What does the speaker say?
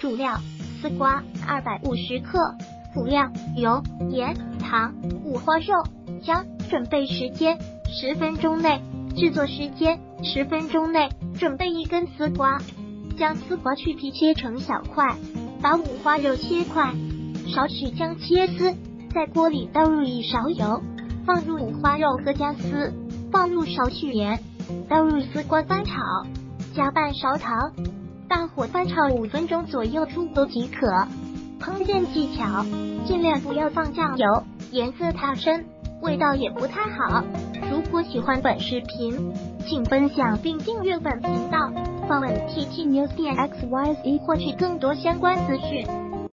主料：丝瓜二百五十克，辅料：油、盐、糖、五花肉、姜。准备时间十分钟内，制作时间十分钟内。准备一根丝瓜，将丝瓜去皮切成小块，把五花肉切块，少许姜切丝，在锅里倒入一勺油，放入五花肉和姜丝，放入少许盐，倒入丝瓜翻炒，加半勺糖，大火翻炒五分钟左右出锅即可。烹饪技巧：尽量不要放酱油，颜色太深。味道也不太好。如果喜欢本视频，请分享并订阅本频道，访问 T T News 点 X Y Z 获取更多相关资讯。